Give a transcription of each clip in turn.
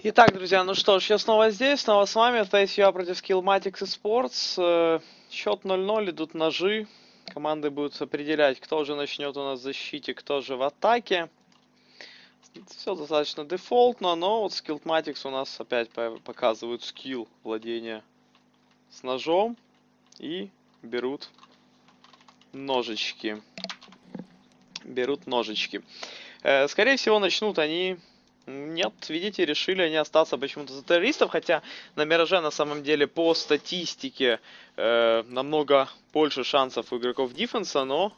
Итак, друзья, ну что ж, я снова здесь, снова с вами. Это я против Skillmatics Esports. Э, счет 0-0, идут ножи. Команды будут определять, кто же начнет у нас в защите, кто же в атаке. Все достаточно дефолтно, но вот Skillmatics у нас опять показывают скилл владения с ножом. И берут ножички. Берут ножички. Э, скорее всего, начнут они нет, видите, решили они остаться почему-то за террористов, хотя на Мираже на самом деле по статистике э, намного больше шансов у игроков дефенса, но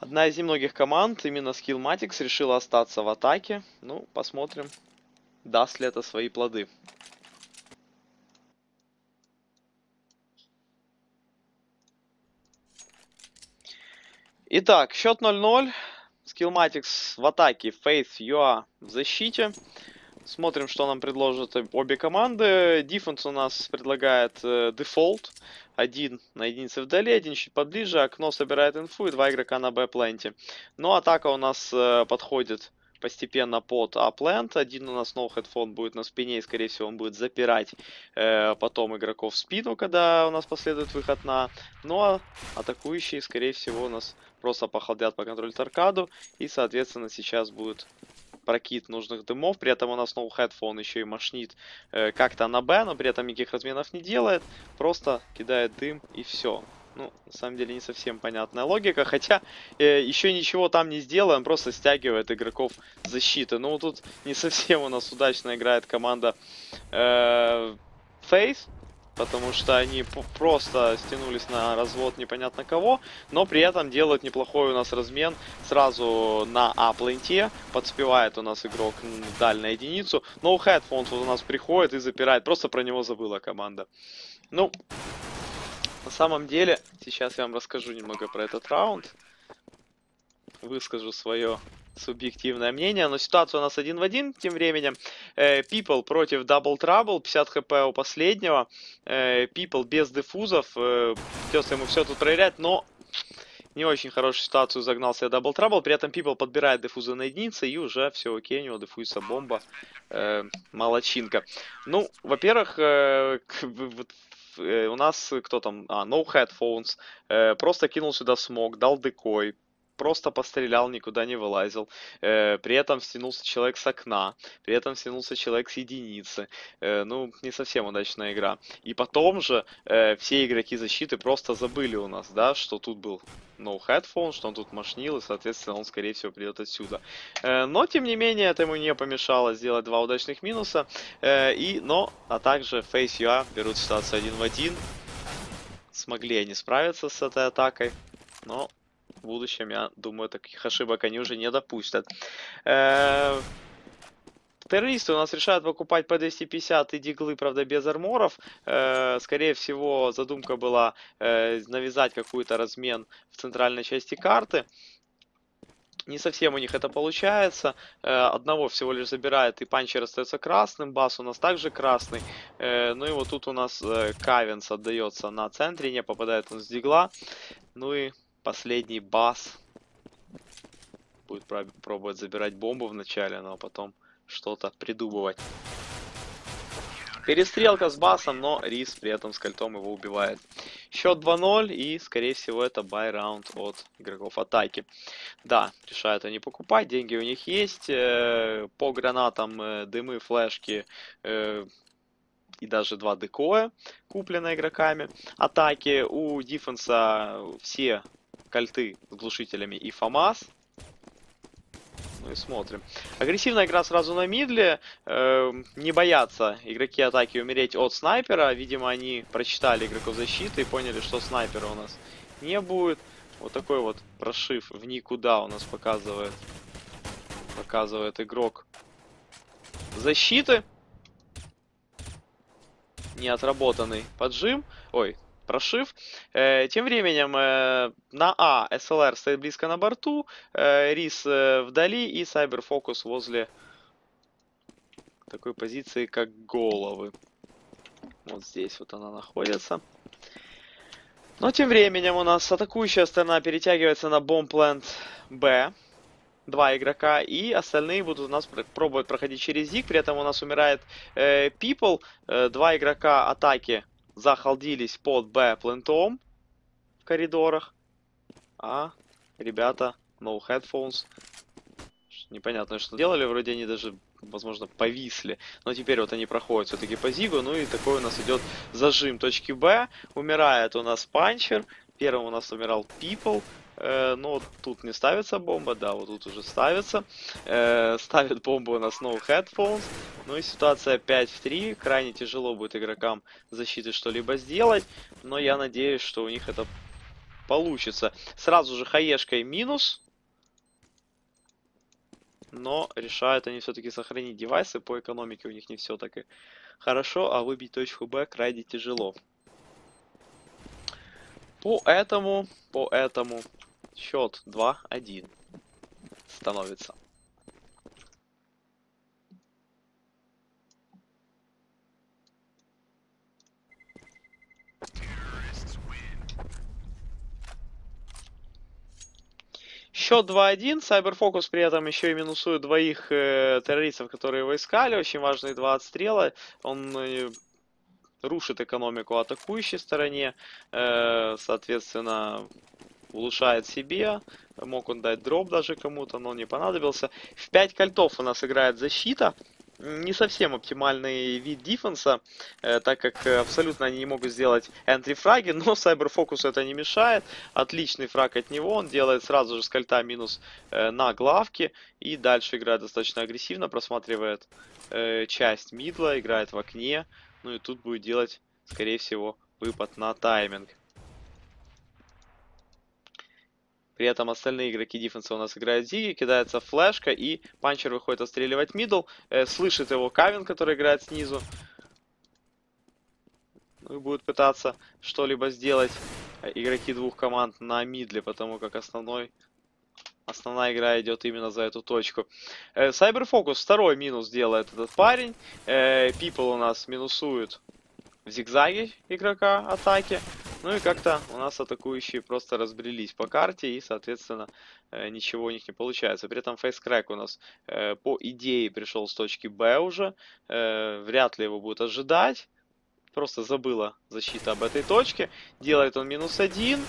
одна из немногих команд, именно Skillmatics, решила остаться в атаке. Ну, посмотрим, даст ли это свои плоды. Итак, счет 0-0. Skillmatics в атаке, Faith, UA в защите. Смотрим, что нам предложат обе команды. Defense у нас предлагает э, дефолт. Один на единице вдали, один чуть поближе. Окно собирает инфу и два игрока на Б-plant'е. Но атака у нас э, подходит постепенно под А-plant. Один у нас no headphone будет на спине, и, скорее всего, он будет запирать э, потом игроков в спину, когда у нас последует выход на... Ну, а атакующие, скорее всего, у нас просто похолодят по контролю аркаду, и, соответственно, сейчас будет прокид нужных дымов, при этом у нас headphone еще и мощнит э, как-то на Б, но при этом никаких разменов не делает, просто кидает дым и все. Ну, на самом деле не совсем понятная логика, хотя э, еще ничего там не сделаем, просто стягивает игроков защиты. Ну, тут не совсем у нас удачно играет команда э, Face, потому что они просто стянулись на развод непонятно кого, но при этом делают неплохой у нас размен сразу на А-пленте, подспевает у нас игрок даль на единицу, но у Headphone вот у нас приходит и запирает, просто про него забыла команда. Ну, на самом деле, сейчас я вам расскажу немного про этот раунд. Выскажу свое субъективное мнение, но ситуация у нас один в один тем временем. Э, People против Double Trouble, 50 хп у последнего. Э, People без дефузов, э, придется ему все тут проверять, но не очень хорошую ситуацию загнал себе Double Trouble. При этом People подбирает дефузы на единицы и уже все окей, у него дефузится бомба. Молочинка. Ну, во-первых, Э, у нас кто там, а, No Headphones, э, просто кинул сюда смог, дал декой, просто пострелял, никуда не вылазил. Э, при этом стянулся человек с окна, при этом стянулся человек с единицы. Э, ну, не совсем удачная игра. И потом же э, все игроки защиты просто забыли у нас, да, что тут был no headphone, что он тут машнил, и, соответственно, он, скорее всего, придет отсюда. Э, но, тем не менее, это ему не помешало сделать два удачных минуса. Э, и, но, а также Face UA берут ситуацию один в один. Смогли они справиться с этой атакой. Но в будущем, я думаю, таких ошибок они уже не допустят. Э, террористы у нас решают покупать по 250 и диглы, правда, без арморов. Э, скорее всего, задумка была э, навязать какой-то размен в центральной части карты. Не совсем у них это получается. Одного всего лишь забирает, и панчер остается красным. Бас у нас также красный. Ну и вот тут у нас Кавенс отдается на центре, не попадает он с дигла. Ну и последний бас. Будет пробовать забирать бомбу вначале, но потом что-то придумывать. Перестрелка с басом, но Рис при этом с его убивает. Счет 2-0 и, скорее всего, это бай раунд от игроков атаки. Да, решают они покупать, деньги у них есть. Э, по гранатам э, дымы, флешки э, и даже два декоя куплены игроками атаки. У дефенса все кольты с глушителями и ФАМАС. Ну и смотрим. Агрессивная игра сразу на мидле. Э, не боятся игроки атаки умереть от снайпера. Видимо, они прочитали игроков защиты и поняли, что снайпера у нас не будет. Вот такой вот прошив в никуда у нас показывает, показывает игрок защиты. Неотработанный поджим. Ой, прошив. Э, тем временем э, на А SLR стоит близко на борту, э, Рис вдали и Focus возле такой позиции, как головы. Вот здесь вот она находится. Но тем временем у нас атакующая сторона перетягивается на бомбленд Б. два игрока, и остальные будут у нас пробовать проходить через Зиг, при этом у нас умирает э, People, э, два игрока атаки захалдились под Б плентом в коридорах, а ребята No Headphones непонятно что делали, вроде они даже возможно, повисли. Но теперь вот они проходят все-таки по Зигу. Ну и такой у нас идет зажим точки Б. Умирает у нас Панчер. Первым у нас умирал People. Э, но тут не ставится бомба, да, вот тут уже ставится. Э, ставит бомбу у нас No Headphones. Ну и ситуация 5 в 3. Крайне тяжело будет игрокам защиты что-либо сделать. Но я надеюсь, что у них это получится. Сразу же хаешкой минус но решают они все-таки сохранить девайсы, по экономике у них не все так и хорошо, а выбить точку Б крайне тяжело. Поэтому, поэтому счет 2-1 становится. Счет 2-1. Cyberfocus при этом еще и минусует двоих э, террористов, которые его искали. Очень важные два отстрела. Он э, рушит экономику атакующей стороне. Э, соответственно, улучшает себе. Мог он дать дроп даже кому-то, но не понадобился. В 5 кольтов у нас играет защита не совсем оптимальный вид дефенса, э, так как абсолютно они не могут сделать энтри фраги, но Cyberfocus это не мешает. Отличный фраг от него, он делает сразу же с кольта минус э, на главке и дальше играет достаточно агрессивно, просматривает э, часть мидла, играет в окне, ну и тут будет делать, скорее всего, выпад на тайминг. При этом остальные игроки дефенса у нас играют Зиги, кидается флешка, и панчер выходит отстреливать middle. Э, слышит его Кавин, который играет снизу. Ну и будет пытаться что-либо сделать э, игроки двух команд на мидле, потому как основной Основная игра идет именно за эту точку. Э, Cyberfocus второй минус делает этот парень. Э, People у нас минусует в зигзаге игрока атаки. Ну и как-то у нас атакующие просто разбрелись по карте и, соответственно, э, ничего у них не получается. При этом фейскрэк у нас э, по идее пришел с точки Б уже. Э, вряд ли его будут ожидать. Просто забыла защита об этой точке. Делает он минус один,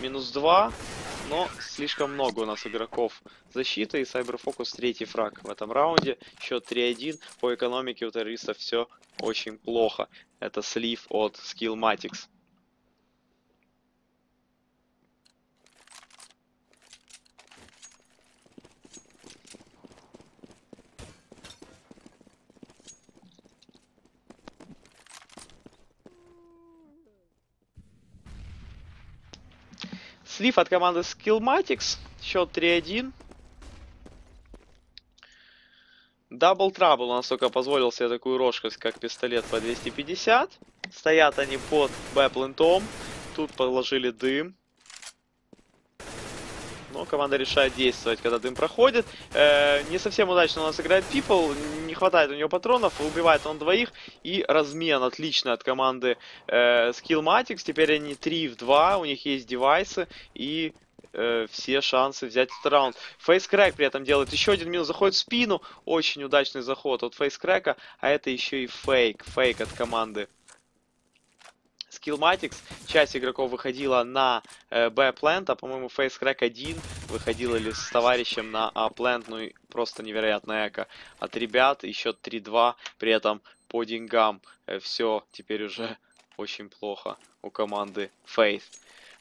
минус два. Но слишком много у нас игроков защиты и Cyberfocus третий фраг в этом раунде. Счет 3-1. По экономике у террористов все очень плохо. Это слив от Skillmatics. Слив от команды Skillmatics. Счет 3-1. Double Trouble у нас только позволил себе такую роскошь, как пистолет по 250. Стоят они под Б-plant'ом. Тут положили дым. Но команда решает действовать, когда дым проходит. Э, не совсем удачно у нас играет People. Не хватает у него патронов. Убивает он двоих. И размен отличный от команды э, Skillmatics. Теперь они 3 в 2. У них есть девайсы. И э, все шансы взять этот раунд. Фейскрэк при этом делает еще один минус, заходит в спину. Очень удачный заход от Фейскрэка. А это еще и фейк. Фейк от команды Skillmatics. Часть игроков выходила на э, B-плент, а по-моему Facecrack 1 выходил или с товарищем на A-плент. Ну и просто невероятно эко от ребят. Еще 3-2. При этом по деньгам э, все теперь уже очень плохо у команды Faith.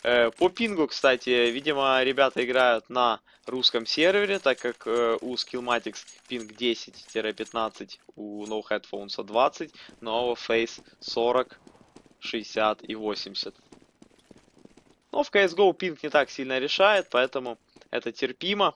Э, по пингу, кстати, видимо, ребята играют на русском сервере, так как э, у Skillmatics пинг 10-15, у No Headphones 20, но у Face 40 60 и 80. Но в CSGO пинг не так сильно решает, поэтому это терпимо.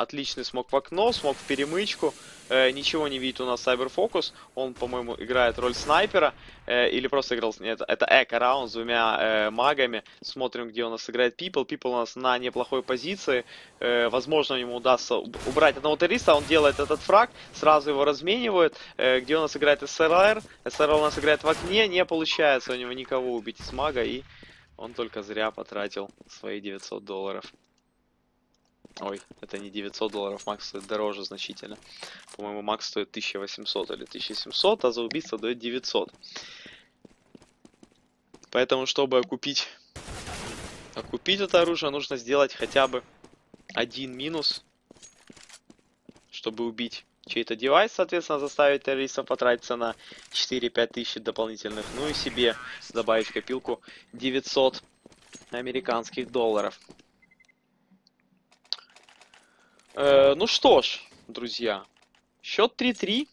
Отличный смог в окно, смог в перемычку. Э, ничего не видит у нас Cyberfocus. Он, по-моему, играет роль снайпера. Э, или просто играл... Нет, это эко-раунд с двумя э, магами. Смотрим, где у нас играет People. People у нас на неплохой позиции. Э, возможно, ему удастся убрать одного террориста. Он делает этот фраг, сразу его разменивают. Э, где у нас играет SRR. SRR у нас играет в окне. Не получается у него никого убить с мага. И он только зря потратил свои 900 долларов. Ой, это не 900 долларов, Макс стоит дороже значительно. По-моему, Макс стоит 1800 или 1700, а за убийство дает 900. Поэтому, чтобы окупить, окупить это оружие, нужно сделать хотя бы один минус, чтобы убить чей-то девайс, соответственно, заставить террористов потратиться на 4-5 тысяч дополнительных, ну и себе добавить копилку 900 американских долларов. Э, ну что ж, друзья, счет 3-3.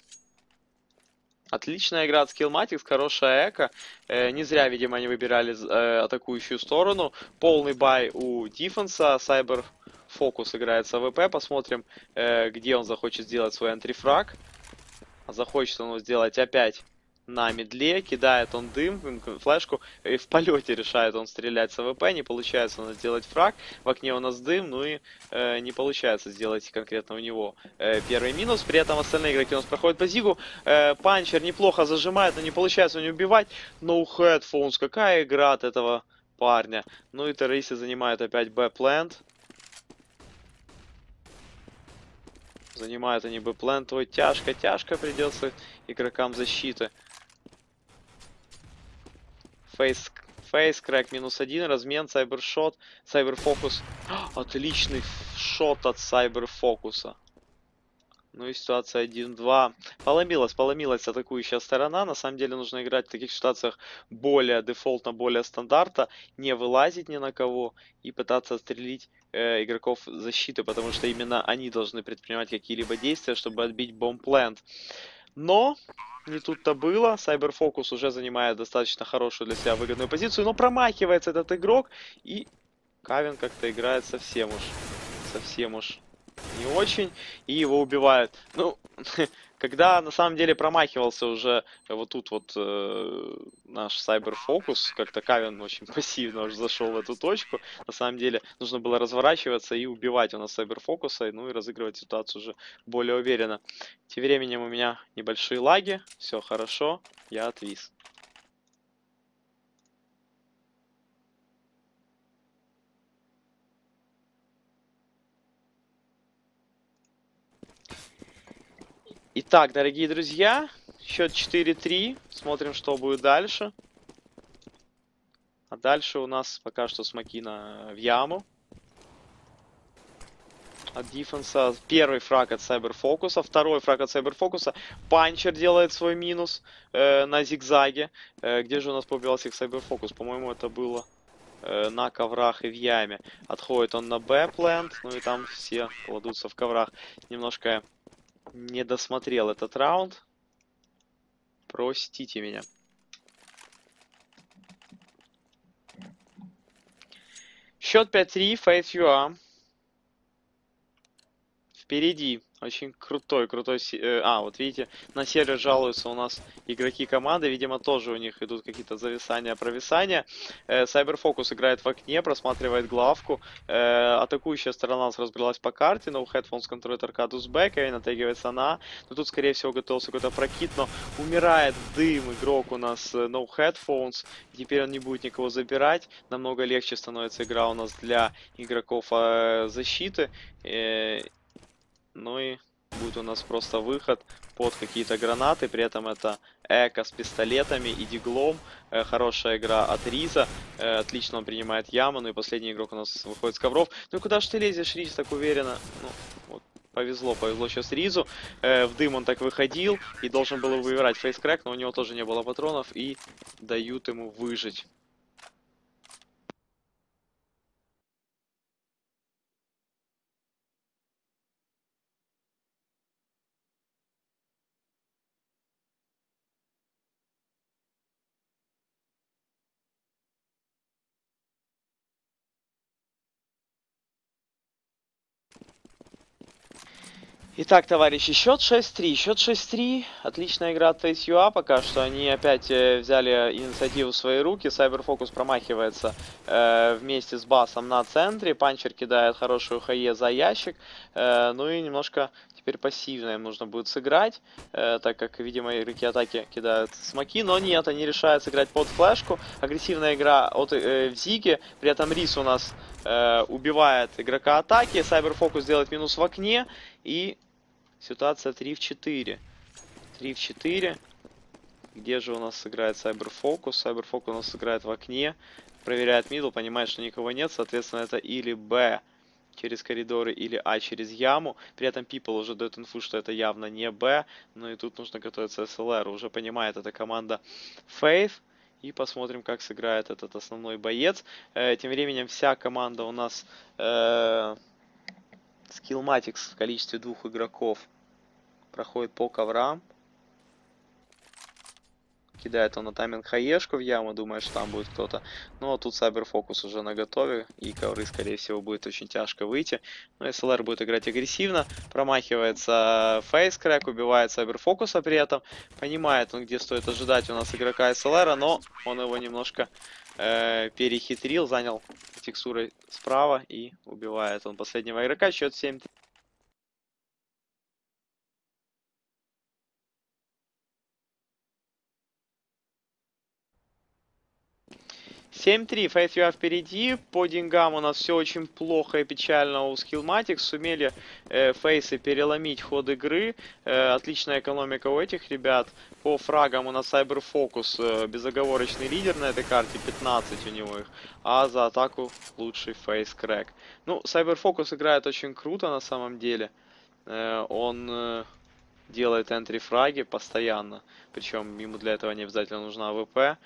Отличная игра от Skillmatics, хорошая eco. Э, не зря, видимо, они выбирали э, атакующую сторону. Полный buy у дефенса. Cyber Focus играет с АВП. Посмотрим, э, где он захочет сделать свой антифраг. Захочет он сделать опять на мидле, кидает он дым, флешку, и в полете решает он стрелять с АВП, не получается у нас сделать фраг, в окне у нас дым, ну и э, не получается сделать конкретно у него э, первый минус, при этом остальные игроки у нас проходят по зигу, э, панчер неплохо зажимает, но не получается у него убивать, no headphones, какая игра от этого парня, ну и террористы занимают опять Б-plant, занимают они Б-плент, ой, тяжко-тяжко придется игрокам защиты. Фейс, фейс, крэк, минус один, размен, сайбершот, сайберфокус. Отличный шот от сайберфокуса. Ну и ситуация 1-2. Поломилась, поломилась атакующая сторона. На самом деле нужно играть в таких ситуациях более дефолтно, более стандарта. Не вылазить ни на кого и пытаться отстрелить э, игроков защиты, потому что именно они должны предпринимать какие-либо действия, чтобы отбить бомб-плент. Но не тут-то было. Cyberfocus уже занимает достаточно хорошую для себя выгодную позицию, но промахивается этот игрок. И Кавин как-то играет совсем уж, совсем уж не очень. И его убивают. Ну, когда на самом деле промахивался уже вот тут вот э, наш Focus, как-то Кавин очень пассивно уже зашел в эту точку. На самом деле нужно было разворачиваться и убивать у нас Focus, ну и разыгрывать ситуацию уже более уверенно. Тем временем у меня небольшие лаги, все хорошо, я отвис. Итак, дорогие друзья, счет 4-3. Смотрим, что будет дальше. А дальше у нас пока что смокина в яму. От дефенса. Первый фраг от Сайберфокуса, второй фраг от Сайберфокуса. Панчер делает свой минус э, на зигзаге. Э, где же у нас побивался их Сайберфокус? По-моему, это было э, на коврах и в яме. Отходит он на Б-плент, ну и там все кладутся в коврах. Немножко не досмотрел этот раунд. Простите меня. Счет 5-3, Faith UA. Впереди очень крутой, крутой... Э, а, вот видите, на сервер жалуются у нас игроки команды. Видимо, тоже у них идут какие-то зависания, провисания. Э, Cyberfocus играет в окне, просматривает главку. Э, атакующая сторона у нас разбралась по карте. No Headphones контролирует аркаду с бэка и натягивается на... Но тут, скорее всего, готовился какой-то прокид, но умирает дым игрок у нас No Headphones. Теперь он не будет никого забирать. Намного легче становится игра у нас для игроков защиты. Ну и будет у нас просто выход под какие-то гранаты. При этом это Эко с пистолетами и диглом. Э, хорошая игра от Риза. Э, отлично он принимает яму. Ну и последний игрок у нас выходит с ковров. Ну куда ж ты лезешь, Риз, так уверенно? Ну, вот, повезло, повезло сейчас Ризу. Э, в дым он так выходил и должен был выбирать фейскрэк, но у него тоже не было патронов и дают ему выжить. Итак, товарищи, счет 6-3. Счет 6-3. Отличная игра от FaceUA. Пока что они опять э, взяли инициативу в свои руки. Cyberfocus промахивается э, вместе с басом на центре. Панчер кидает хорошую хае за ящик. Э, ну и немножко теперь пассивно им нужно будет сыграть, э, так как, видимо, игроки атаки кидают смоки, но нет, они решают сыграть под флешку. Агрессивная игра от э, Зиги, при этом Рис у нас э, убивает игрока атаки, Сайберфокус делает минус в окне, и ситуация 3 в 4. 3 в 4. Где же у нас сыграет Cyberfocus? Cyberfocus у нас сыграет в окне. Проверяет мидл, понимает, что никого нет. Соответственно, это или Б через коридоры, или А через яму. При этом People уже дает инфу, что это явно не Б. Ну и тут нужно готовиться SLR. Уже понимает эта команда Faith. И посмотрим, как сыграет этот основной боец. Э, тем временем вся команда у нас э, Skillmatics в количестве двух игроков проходит по коврам. Кидает он на тайминг хаешку в яму, думает, что там будет кто-то. Но ну, а тут Cyber Focus уже на готове, и ковры, скорее всего, будет очень тяжко выйти. Но SLR будет играть агрессивно, промахивается Face Crack, убивает Cyber Focus'а при этом. Понимает он, где стоит ожидать у нас игрока SLR, но он его немножко э, перехитрил, занял текстурой справа и убивает он последнего игрока. Счет 7 7-3, Faith UA впереди. По деньгам у нас все очень плохо и печально у Skillmatics. Сумели э, фейсы переломить ход игры. Э, отличная экономика у этих ребят. По фрагам у нас Cyber Focus э, безоговорочный лидер на этой карте. 15 у него их. А за атаку лучший Face Crack. Ну, Cyber Focus играет очень круто на самом деле. Э, он... Э, делает entry фраги постоянно. Причем ему для этого не обязательно нужна АВП.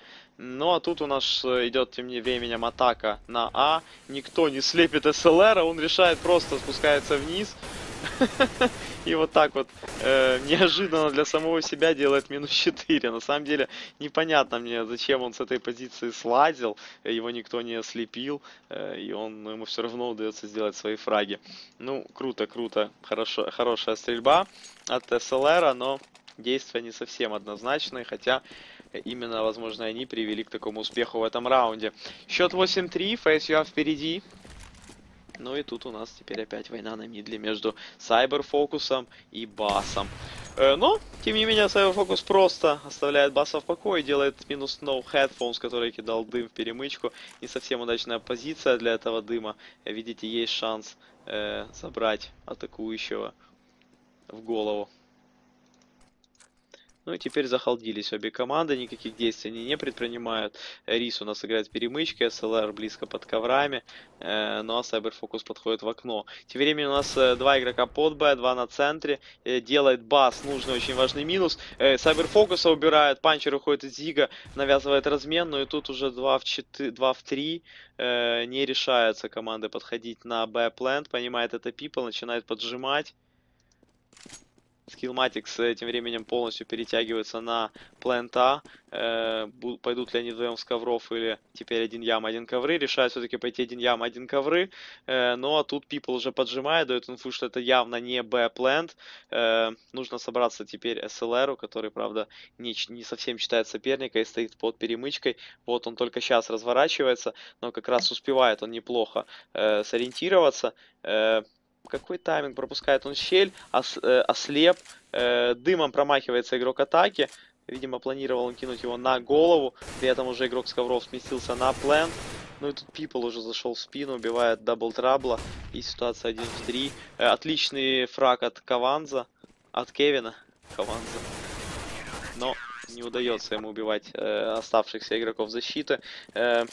Ну а тут у нас э, идет тем не временем атака на А. Никто не слепит СЛР, а он решает просто спускается вниз. И вот так вот э, неожиданно для самого себя делает минус 4. На самом деле непонятно мне, зачем он с этой позиции слазил. Его никто не ослепил. Э, и он, ну, ему все равно удается сделать свои фраги. Ну, круто, круто. Хорошо, хорошая стрельба от СЛР, но действия не совсем однозначные. Хотя именно, возможно, они привели к такому успеху в этом раунде. Счет 8-3, FaceUA впереди. Ну и тут у нас теперь опять война на мидле между Сайберфокусом и Басом. Э, но, тем не менее, Сайберфокус просто оставляет Баса в покое, делает минус No Headphones, который кидал дым в перемычку. Не совсем удачная позиция для этого дыма. Видите, есть шанс э, забрать атакующего в голову. Ну и теперь захалдились обе команды, никаких действий они не предпринимают. Рис у нас играет перемычкой, СЛР близко под коврами, э, ну а Сайберфокус подходит в окно. Тем временем у нас э, два игрока под Б, два на центре, э, делает бас, нужный очень важный минус. Э, Сайберфокуса убирает, панчер уходит из Зига, навязывает размен, ну и тут уже 2 в, 4, 2 в 3, э, не решается команды подходить на Б-плент, понимает это People, начинает поджимать. Skillmatics э, тем временем полностью перетягивается на плента. Э, пойдут ли они вдвоем с ковров или теперь один ям, один ковры. Решают все-таки пойти один ям, один ковры. Э, ну а тут People уже поджимает, дает инфу, что это явно не B-плент. Э, нужно собраться теперь SLR, который, правда, не, не совсем читает соперника и стоит под перемычкой. Вот он только сейчас разворачивается, но как раз успевает он неплохо сориентироваться. Какой тайминг? Пропускает он щель, ос, э, ослеп, э, дымом промахивается игрок атаки. Видимо, планировал он кинуть его на голову. При этом уже игрок с ковров сместился на plant. Ну и тут People уже зашел в спину, убивает Double Trouble'а. И ситуация 1 в 3. Э, отличный фраг от Каванза. От Кевина. Каванза. Но не удается ему убивать э, оставшихся игроков защиты. Э,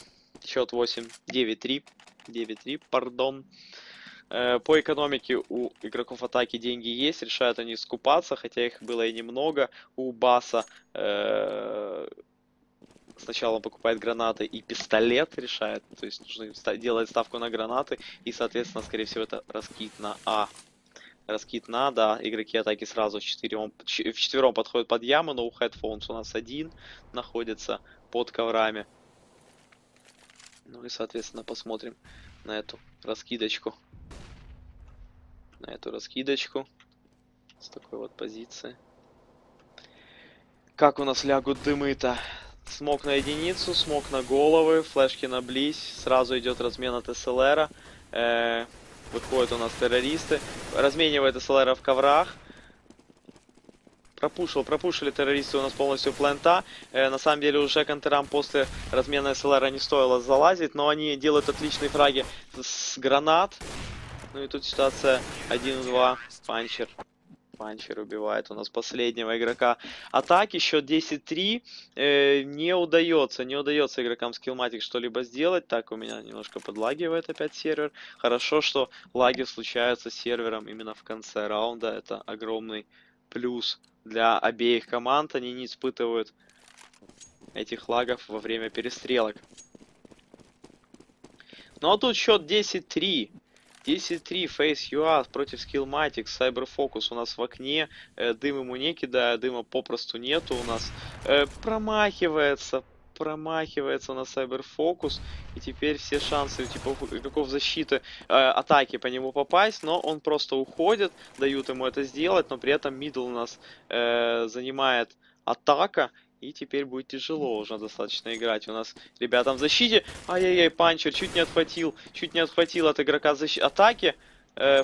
счет 8. 9-3. 9-3, пардон. Э, по экономике у игроков атаки деньги есть, решают они скупаться, хотя их было и немного. У Баса э, сначала он покупает гранаты и пистолет решает, то есть нужно делать ставку на гранаты, и, соответственно, скорее всего, это раскид на А. Раскид на, да, игроки атаки сразу в четвером, в четвером подходят под яму, но у Headphones у нас один находится под коврами. Ну и, соответственно, посмотрим на эту раскидочку на эту раскидочку. С такой вот позиции. Как у нас лягут дымы-то? Смог на единицу, смог на головы, флешки на близь. Сразу идет размен от СЛР. Э, Выходят у нас террористы. Разменивает СЛР в коврах. Пропушил, пропушили террористы у нас полностью плента. Э, на самом деле уже контерам после размена СЛР не стоило залазить, но они делают отличные фраги с гранат. Ну и тут ситуация 1-2. Панчер. Панчер убивает у нас последнего игрока атаки. Счет 10-3. Э, не удается, не удается игрокам Skillmatic что-либо сделать. Так, у меня немножко подлагивает опять сервер. Хорошо, что лаги случаются с сервером именно в конце раунда. Это огромный плюс для обеих команд. Они не испытывают этих лагов во время перестрелок. Ну а тут счет 10-3. 10-3 Face UA против Skillmatic, Cyberfocus у нас в окне, э, дым ему не кидая, дыма попросту нету у нас. Э, промахивается, промахивается на Cyberfocus, и теперь все шансы типа игроков защиты э, атаки по нему попасть, но он просто уходит, дают ему это сделать, но при этом middle у нас э, занимает атака, и теперь будет тяжело уже достаточно играть. У нас ребята в защите. Ай-яй-яй, панчер чуть не отхватил. Чуть не отхватил от игрока защ... атаки. Э,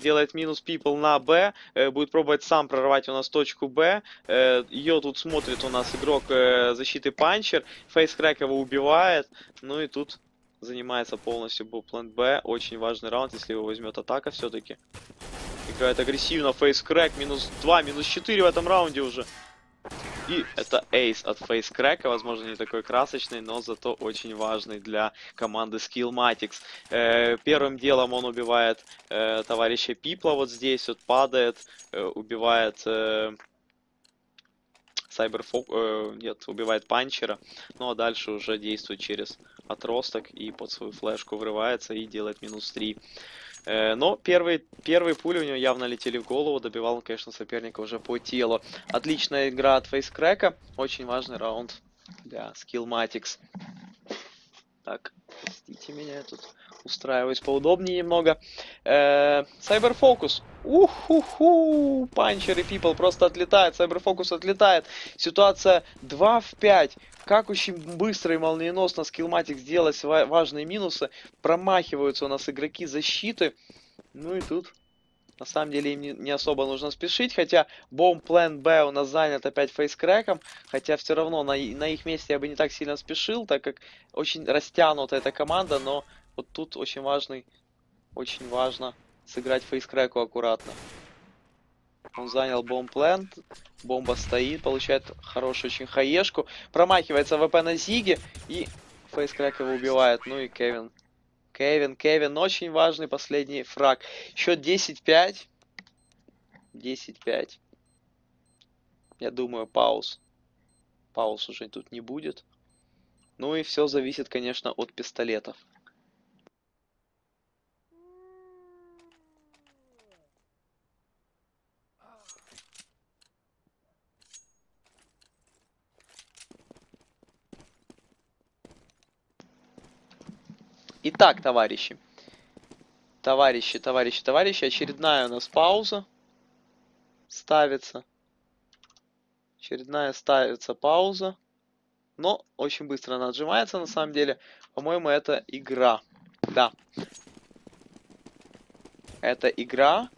делает минус people на Б. Э, будет пробовать сам прорвать у нас точку Б. Э, ее тут смотрит у нас игрок защиты панчер. Face его убивает. Ну и тут занимается полностью plant Б. Очень важный раунд, если его возьмет атака все-таки. Играет агрессивно. Фейс минус 2, минус 4 в этом раунде уже. И это эйс от Фейскрека, возможно не такой красочный, но зато очень важный для команды Skillmatics. Э, первым делом он убивает э, товарища Пипла вот здесь, вот падает, э, убивает... Э, Cyberfok, э, нет, убивает панчера, ну а дальше уже действует через отросток и под свою флешку врывается и делает минус 3. Э, но первые, первые пули у него явно летели в голову, добивал он, конечно, соперника уже по телу. Отличная игра от фейскрека, очень важный раунд для Skillmatics. Так, простите меня, я тут устраиваюсь поудобнее немного. Э, Cyberfocus. Уху-ху! Панчер и People просто отлетает. Cyberfocus отлетает. Ситуация 2 в 5. Как очень быстро и молниеносно Skillmatic сделать важные минусы. Промахиваются у нас игроки защиты. Ну и тут на самом деле им не, не особо нужно спешить, хотя бомб план Б у нас занят опять фейскрэком, хотя все равно на, на их месте я бы не так сильно спешил, так как очень растянута эта команда, но вот тут очень важный, очень важно сыграть фейскрэку аккуратно. Он занял бомб-плент, бомба стоит, получает хорошую очень хаешку, промахивается ВП на Зиге и фейскрэк его убивает, ну и Кевин Кевин, Кевин, очень важный последний фраг. Счет 10-5. 10-5. Я думаю, пауз. Пауз уже тут не будет. Ну и все зависит, конечно, от пистолетов. Итак, товарищи. Товарищи, товарищи, товарищи, очередная у нас пауза ставится. Очередная ставится пауза. Но очень быстро она отжимается, на самом деле. По-моему, это игра. Да. Это игра.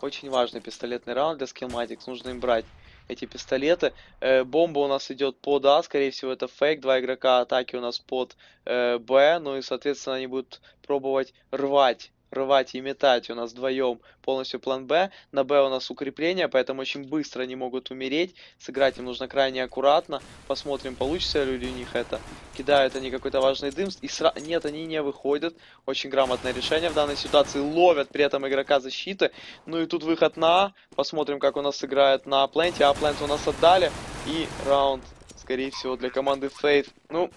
Очень важный пистолетный раунд для Skillmatics. Нужно им брать эти пистолеты. Э, бомба у нас идет под А, скорее всего это фейк. Два игрока атаки у нас под э, Б. Ну и, соответственно, они будут пробовать рвать рвать и метать у нас вдвоем полностью план Б. На Б у нас укрепление, поэтому очень быстро они могут умереть. Сыграть им нужно крайне аккуратно. Посмотрим, получится ли у них это. Кидают они какой-то важный дым. И сра... Нет, они не выходят. Очень грамотное решение в данной ситуации. Ловят при этом игрока защиты. Ну и тут выход на А. Посмотрим, как у нас сыграет на пленте. А пленте у нас отдали. И раунд, скорее всего, для команды Фейт. Ну,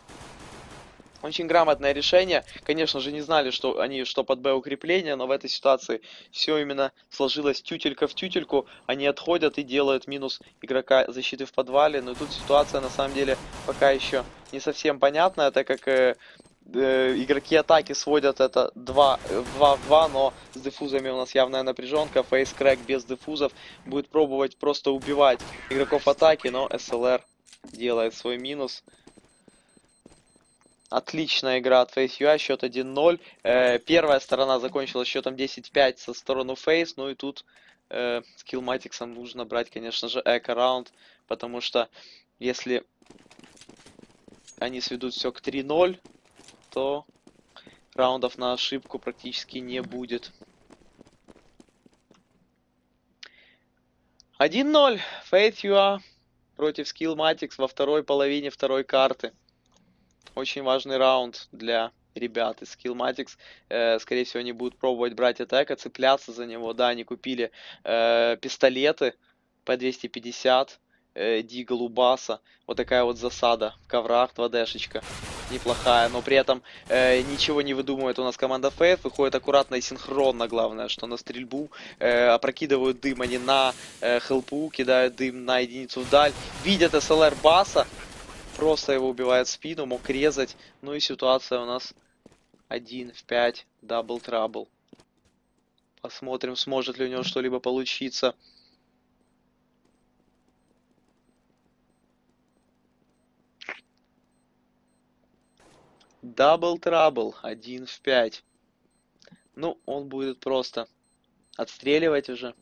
очень грамотное решение. Конечно же, не знали, что они что под Б укрепление, но в этой ситуации все именно сложилось тютелька в тютельку. Они отходят и делают минус игрока защиты в подвале. Но тут ситуация на самом деле пока еще не совсем понятная, так как э, э, игроки атаки сводят это 2, 2 в 2, но с дефузами у нас явная напряженка. Фейс Крэк без дефузов будет пробовать просто убивать игроков атаки, но СЛР делает свой минус. Отличная игра от Face UI, счет 1-0. Э, первая сторона закончилась счетом 10-5 со сторону Face, ну и тут э, Skillmatics нужно брать, конечно же, эко раунд, потому что если они сведут все к 3-0, то раундов на ошибку практически не будет. 1-0. Faith UA против Skillmatics во второй половине второй карты. Очень важный раунд для ребят из Skillmatics. Э, скорее всего, они будут пробовать брать атака, цепляться за него. Да, они купили э, пистолеты по 250 э, Дига. Вот такая вот засада в коврах, 2D-шечка. Неплохая, но при этом э, ничего не выдумывает у нас команда Faith. Выходит аккуратно и синхронно, главное, что на стрельбу э, опрокидывают дым они на э, хелпу, кидают дым на единицу вдаль. Видят SLR Баса, просто его убивает в спину, мог резать. Ну и ситуация у нас 1 в 5, Double Trouble. Посмотрим, сможет ли у него что-либо получиться. Double Trouble, 1 в 5. Ну, он будет просто отстреливать уже.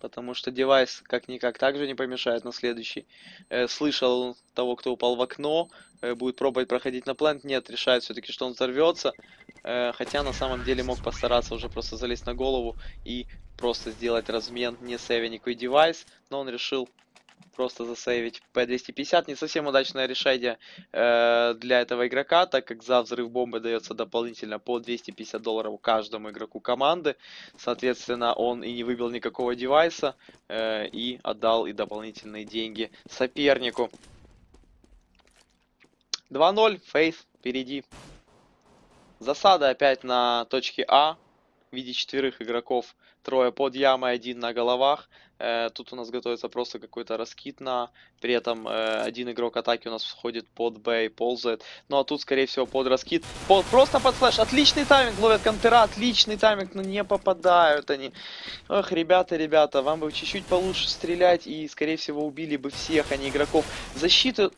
Потому что девайс как-никак также не помешает на следующий. Э, слышал того, кто упал в окно. Э, будет пробовать проходить на плент. Нет, решает все-таки, что он взорвется. Э, хотя на самом деле мог постараться уже просто залезть на голову и просто сделать размен, не сейвя никакой девайс. Но он решил просто засейвить P250. Не совсем удачное решение э, для этого игрока, так как за взрыв бомбы дается дополнительно по 250 долларов каждому игроку команды. Соответственно, он и не выбил никакого девайса э, и отдал и дополнительные деньги сопернику. 2-0, Фейс впереди. Засада опять на точке А в виде четверых игроков. Трое под ямой, один на головах. Э, тут у нас готовится просто какой-то раскид на... При этом э, один игрок атаки у нас входит под Б и ползает. Ну а тут, скорее всего, под раскид. Под, просто под флеш. Отличный тайминг. Ловят контера. Отличный тайминг. Но не попадают они. Ох, ребята, ребята. Вам бы чуть-чуть получше стрелять. И, скорее всего, убили бы всех, а не игроков. Защиту...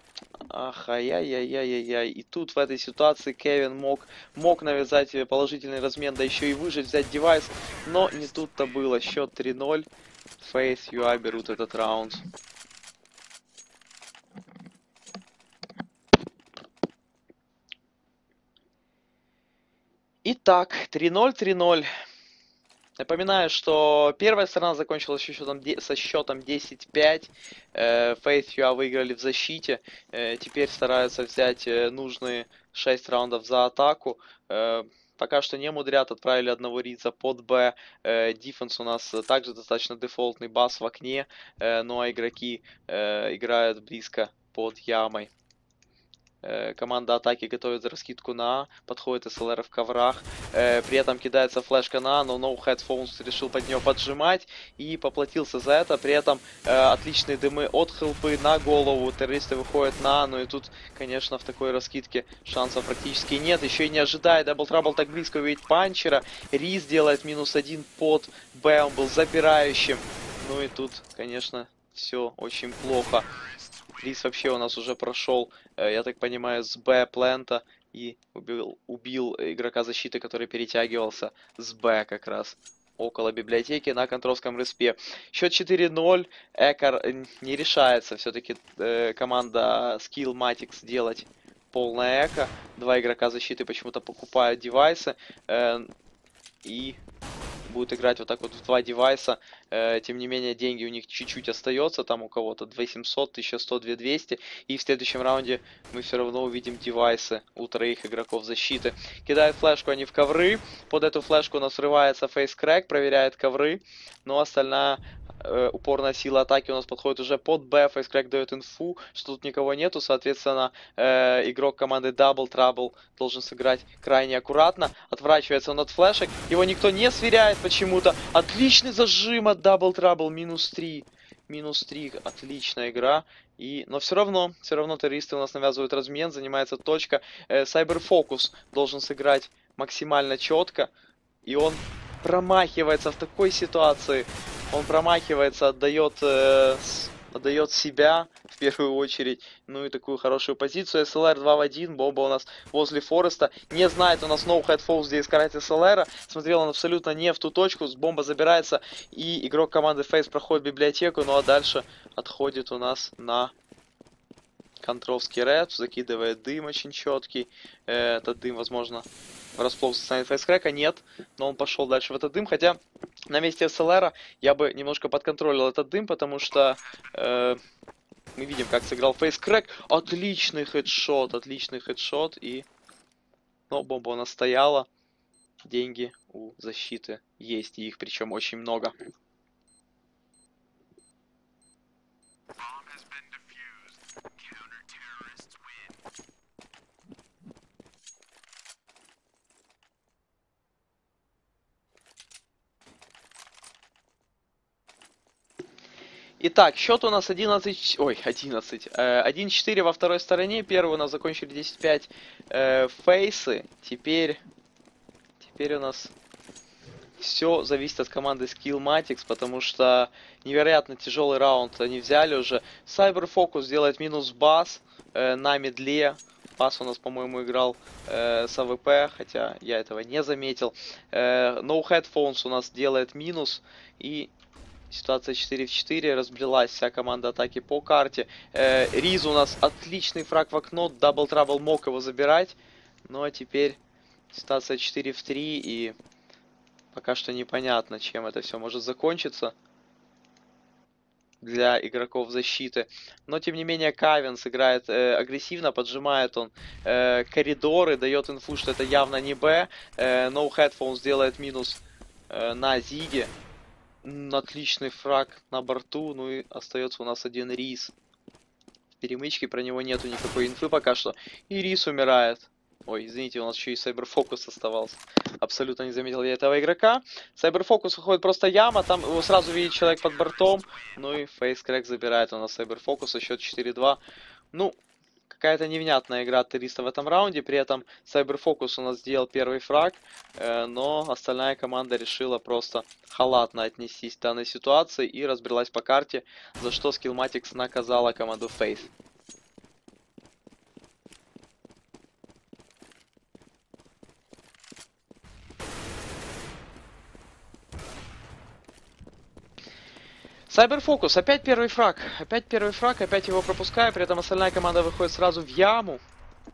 Ах, ай-яй-яй-яй-яй. И тут в этой ситуации Кевин мог, мог навязать положительный размен, да еще и выжить, взять девайс. Но не тут-то было. Счет 3-0. Face UI берут этот раунд. Итак, 3-0, 3-0. Напоминаю, что первая сторона закончилась со счетом, со счетом 10-5. Э, Faith UA выиграли в защите. Э, теперь стараются взять э, нужные 6 раундов за атаку. Пока что не мудрят, отправили одного Риза под Б. Э, дефенс у нас также достаточно дефолтный, бас в окне. Э, ну а игроки э, играют близко под ямой. Э, команда атаки готовит раскидку на А, подходит СЛР в коврах, э, при этом кидается флешка на А, но No Headphones решил под нее поджимать и поплатился за это, при этом э, отличные дымы от хелпы на голову, террористы выходят на А, ну и тут, конечно, в такой раскидке шансов практически нет, еще и не ожидает, Double Trouble так близко увидеть панчера, Риз делает минус один под Б, он был запирающим, ну и тут, конечно, все очень плохо. Рис вообще у нас уже прошел, э, я так понимаю, с Б плента и убил, убил игрока защиты, который перетягивался с Б как раз около библиотеки на контровском респе. Счет 4-0. Экар э, не решается все-таки э, команда Skillmatics делать полное эко. Два игрока защиты почему-то покупают девайсы. Э, и будут играть вот так вот в два девайса. Э, тем не менее, деньги у них чуть-чуть остается. Там у кого-то 2700, 1100, 2200. И в следующем раунде мы все равно увидим девайсы у троих игроков защиты. Кидает флешку они в ковры. Под эту флешку у нас срывается Facecrack, проверяет ковры. Но остальная э, опорная сила атаки у нас подходит уже под Б. Facecrack дает инфу, что тут никого нету. Соответственно, э, игрок команды Double Trouble должен сыграть крайне аккуратно. Отворачивается он от флешек. Его никто не сверяет почему-то. Отличный зажим от Double Trouble. Минус 3. Минус 3. Отличная игра. И, но все равно, все равно террористы у нас навязывают размен, занимается точка. Э, Cyber Focus должен сыграть максимально четко. И он промахивается в такой ситуации. Он промахивается, отдает э, отдает себя в первую очередь. Ну и такую хорошую позицию. SLR 2 в 1. Бомба у нас возле Фореста. Не знает у нас No Head Falls, где искать SLR. Смотрел он абсолютно не в ту точку. Бомба забирается. И игрок команды Face проходит библиотеку. Ну а дальше отходит у нас на Контровский Ред. Закидывает дым очень четкий. Э, этот дым, возможно, врасплох застанет фейскрека. Нет. Но он пошел дальше в этот дым. Хотя на месте SLR я бы немножко подконтролил этот дым, потому что э, мы видим, как сыграл фейскрек. Отличный хедшот, отличный хедшот. И, ну, бомба у нас стояла. Деньги у защиты есть, и их причем очень много. Итак, счет у нас 11... Ой, 11. 1-4 э, во второй стороне. Первый у нас закончили 10-5 э, фейсы. Теперь... Теперь у нас все зависит от команды Skillmatic, потому что невероятно тяжелый раунд они взяли уже. Cyber Focus делает минус бас э, на мидле. Бас у нас, по-моему, играл э, с АВП, хотя я этого не заметил. Э, no Headphones у нас делает минус. И Ситуация 4 в 4, разбрелась вся команда атаки по карте. Э, Риз у нас отличный фраг в окно, Double Trouble мог его забирать. Ну а теперь ситуация 4 в 3 и пока что непонятно, чем это все может закончиться для игроков защиты. Но, тем не менее, Кавенс играет э, агрессивно, поджимает он э, коридоры, дает инфу, что это явно не Б. Э, no Headphones делает минус э, на Зиге. Отличный фраг на борту. Ну и остается у нас один рис. В перемычке про него нету никакой инфы пока что. И рис умирает. Ой, извините, у нас еще и Cyber Focus оставался. Абсолютно не заметил я этого игрока. Cyber Focus выходит просто яма, там его сразу видит человек под бортом. Ну и Facecrack забирает у нас Cyber Focus а, счет 4-2. Ну, какая-то невнятная игра туриста в этом раунде. При этом Cyberfocus у нас сделал первый фраг, э, но остальная команда решила просто халатно отнестись к данной ситуации и разбрелась по карте, за что Skillmatics наказала команду Faith. Cyberfocus, опять первый фраг. Опять первый фраг, опять его пропускаю. При этом остальная команда выходит сразу в яму.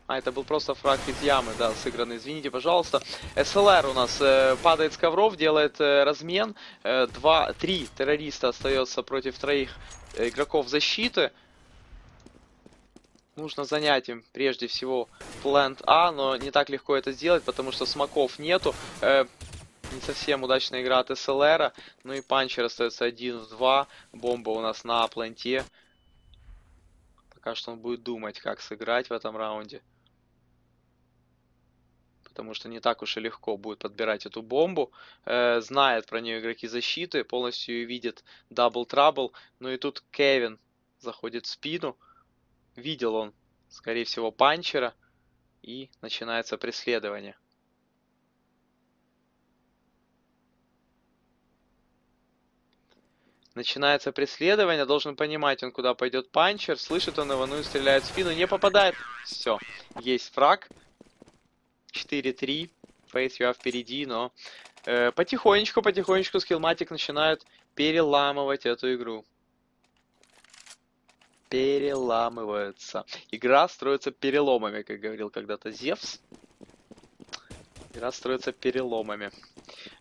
А, это был просто фраг из ямы, да, сыгранный. Извините, пожалуйста. SLR у нас э, падает с ковров, делает э, размен. Э, два, три террориста остается против троих э, игроков защиты. Нужно занять им прежде всего плент А, но не так легко это сделать, потому что смоков нету. Э, не совсем удачная игра от SLR. Ну и панчер остается 1 в 2. Бомба у нас на пленте. Пока что он будет думать, как сыграть в этом раунде. Потому что не так уж и легко будет подбирать эту бомбу. Э, знает про нее игроки защиты. Полностью ее видит Double Trouble. Ну и тут Кевин заходит в спину. Видел он, скорее всего, панчера. И начинается преследование. Начинается преследование, должен понимать он, куда пойдет панчер. Слышит он его, ну и стреляет в спину. Не попадает. Все, есть фраг. 4-3. Фейс Юа впереди, но э, потихонечку, потихонечку скиллматик начинает переламывать эту игру. Переламывается. Игра строится переломами, как говорил когда-то Зевс. Игра строится переломами.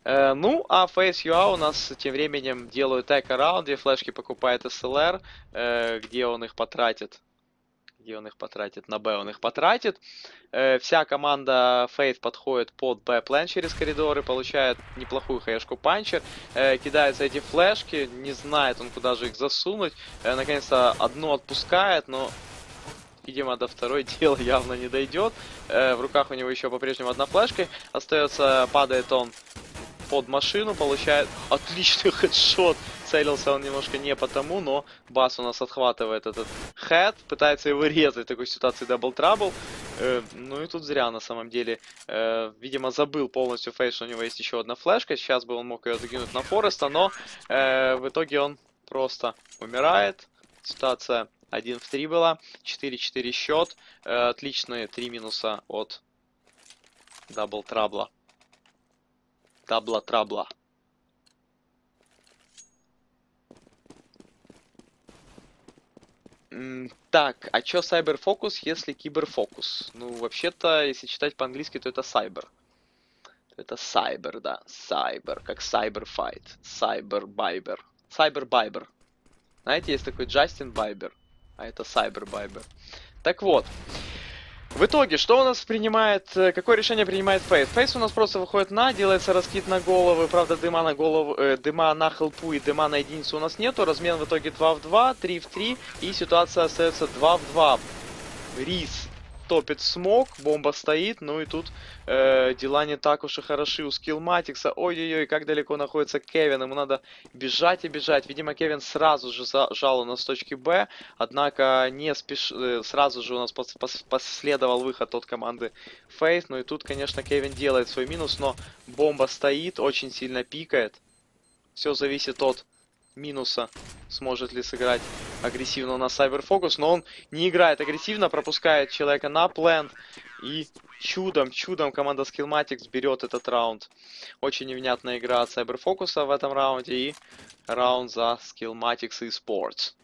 Э, ну, а Face UA у нас тем временем делают эко раунд, где флешки покупает SLR, э, где он их потратит. Где он их потратит? На Б он их потратит. Э, вся команда Faith подходит под Б план через коридоры, получает неплохую хаешку панчер, э, кидается эти флешки, не знает он куда же их засунуть. Э, Наконец-то одну отпускает, но видимо, до второй дело явно не дойдет. Э, в руках у него еще по-прежнему одна флешка. Остается, падает он под машину, получает отличный хедшот. Целился он немножко не по тому, но Бас у нас отхватывает этот хед, пытается его резать в такой ситуации Double Trouble. Э, ну и тут зря на самом деле. Э, видимо, забыл полностью Faith, что у него есть еще одна флешка. Сейчас бы он мог ее закинуть на Фореста, но э, в итоге он просто умирает. Ситуация 1 в 3 была. 4-4 счет. Э, отличные 3 минуса от Double Trouble а. Double Trouble а. Так, а чё Cyberfocus, если киберфокус? Ну, вообще-то, если читать по-английски, то это Cyber. Это Cyber, да. Cyber, как Biber. Cyber Biber. Знаете, есть такой Джастин Байбер, а это Cyber Biber. Так вот, в итоге, что у нас принимает, э, какое решение принимает Фейс? Фейс у нас просто выходит на, делается раскид на головы, правда дыма на голову, э, дыма на хелпу и дыма на единицу у нас нету, размен в итоге 2 в 2, 3 в 3, и ситуация остается 2 в 2. Рис топит смог, бомба стоит, ну и тут э, дела не так уж и хороши у скиллматикса. Ой-ой-ой, как далеко находится Кевин, ему надо бежать и бежать. Видимо, Кевин сразу же зажал у нас с точки Б, однако не спеш... Э, сразу же у нас пос пос последовал выход от команды Фейс. Ну и тут, конечно, Кевин делает свой минус, но бомба стоит, очень сильно пикает. Все зависит от минуса, сможет ли сыграть агрессивно на Focus, но он не играет агрессивно, пропускает человека на плент, и чудом, чудом команда Skillmatics берет этот раунд. Очень невнятная игра от Focus в этом раунде, и раунд за Skillmatics Esports.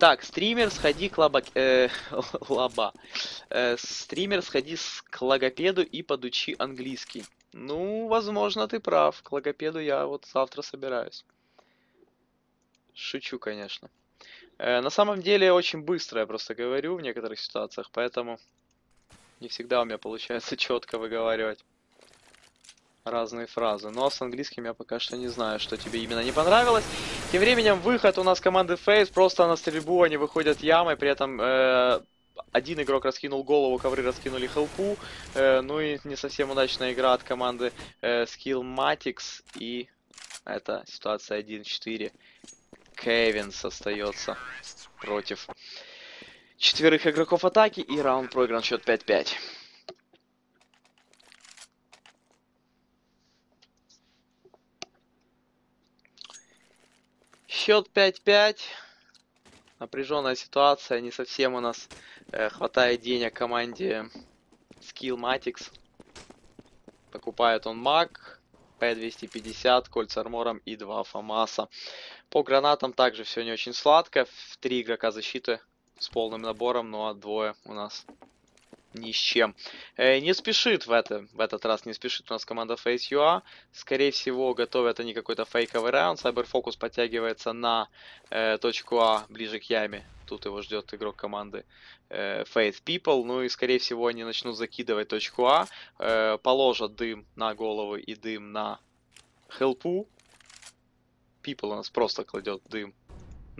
Так, стример, сходи к лаба... Э, лаба. Э, стример, сходи с, к логопеду и подучи английский. Ну, возможно, ты прав. К логопеду я вот завтра собираюсь. Шучу, конечно. Э, на самом деле, очень быстро я просто говорю в некоторых ситуациях, поэтому не всегда у меня получается четко выговаривать разные фразы. Но с английским я пока что не знаю, что тебе именно не понравилось. Тем временем выход у нас команды Фейс. Просто на стрельбу они выходят ямой. При этом э, один игрок раскинул голову, ковры раскинули хелпу. Э, ну и не совсем удачная игра от команды э, Skillmatics. И это ситуация 1-4. Кевинс остается против четверых игроков атаки. И раунд проигран счет 5-5. Счет 5-5. Напряженная ситуация. Не совсем у нас э, хватает денег команде Skillmatics. Покупает он маг. P250, кольца армором и 2 фамаса. По гранатам также все не очень сладко. 3 игрока защиты с полным набором, ну а двое у нас ни с чем. Э, не спешит в, это, в этот раз, не спешит у нас команда Face UA. Скорее всего, готовят они какой-то фейковый раунд. Cyberfocus подтягивается на э, точку А, ближе к яме. Тут его ждет игрок команды э, Faith People. Ну и, скорее всего, они начнут закидывать точку А. Э, положат дым на голову и дым на хелпу. People у нас просто кладет дым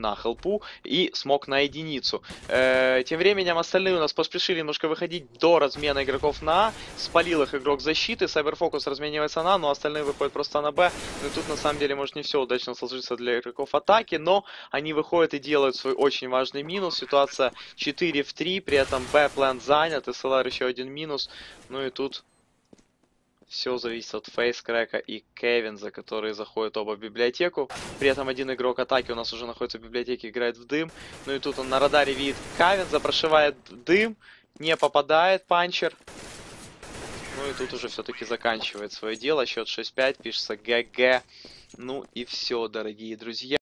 на хелпу и смог на единицу. Э, тем временем остальные у нас поспешили немножко выходить до размена игроков на А. Спалил их игрок защиты, Сайберфокус разменивается на А, но остальные выходят просто на Б. Ну и тут на самом деле может не все удачно сложиться для игроков атаки, но они выходят и делают свой очень важный минус. Ситуация 4 в 3, при этом Б-план занят, SLR еще один минус. Ну и тут все зависит от Фейскрека и Кевинза, которые заходят оба в библиотеку. При этом один игрок атаки у нас уже находится в библиотеке, играет в дым. Ну и тут он на радаре видит Кевинза, прошивает дым, не попадает панчер. Ну и тут уже все-таки заканчивает свое дело. Счет 6-5, пишется ГГ. Ну и все, дорогие друзья.